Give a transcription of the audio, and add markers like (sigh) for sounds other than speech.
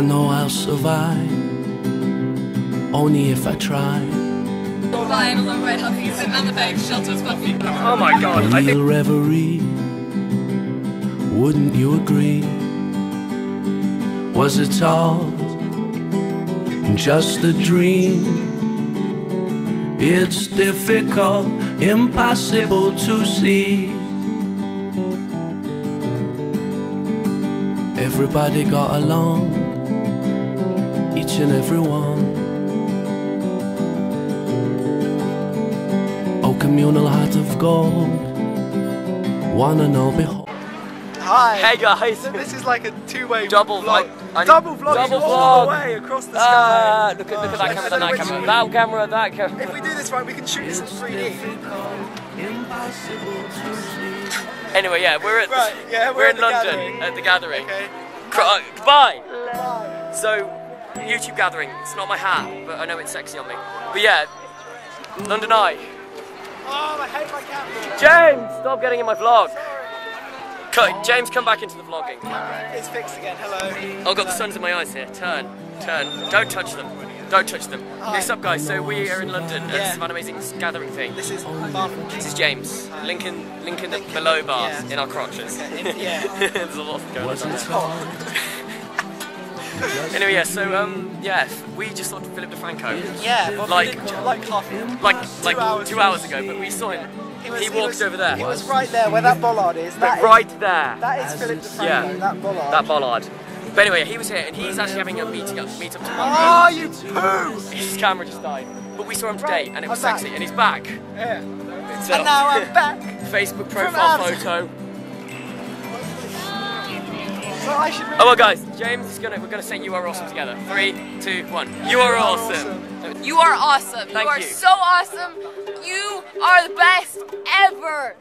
I know I'll survive, only if I try. Flying a long way, helping you sitting on the bank, shelters my feet. Oh my god, I think Real reverie, wouldn't you agree? Was it all just a dream? It's difficult, impossible to see. Everybody got along, each and every one. Oh, communal heart of gold, wanna know, behold. Hi. Hey guys. So this is like a two-way Double vlog. vlog. I- double vlog. double all vlog. the way across the Ah, sky. look at look at that camera, that camera, one. that camera, that camera. If we do this right, we can shoot this in 3D. Anyway, yeah, we're at Right, yeah, we're we're at in the London gathering. at the gathering. Okay. Cr- uh, goodbye. Bye. So, YouTube gathering. It's not my hat, but I know it's sexy on me. But yeah, London Eye. Oh, I hate my camera. James, stop getting in my vlog. Cut. James, come back into the vlogging. It's fixed again. Hello. Oh god, the sun's in my eyes here. Turn, turn. Don't touch them. Don't touch them. What's up, guys? So we are in London at Yeah. this fun amazing gathering thing. This is fun. This is James. Lincoln, Lincoln, the below bars yeah. in our crotches. Okay, yeah. (laughs) There's a lot going on. Anyway, yeah. So um, yeah, we just saw Philip DeFranco. Yeah, but Like- like, like half. Like like hours two hours ago, but we saw him. was- he walked was- over there. He was right there where that bollard is. But That is- right there. that is Philip DeFranco. Yeah. That bollard. That bollard. But anyway, he was here, and he's actually having a meeting up, meet up tomorrow. Oh, you poo! His camera just died. But we saw him today, Right, and it was I'm back. sexy, and he's back. Yeah. So, And now I'm back. Facebook profile abs. photo. So I should. Oh well, guys, James is gonna. We're gonna say "You are awesome" together. Three, two, one. You are awesome. You are awesome. Thank you are you. so awesome. You are the best ever.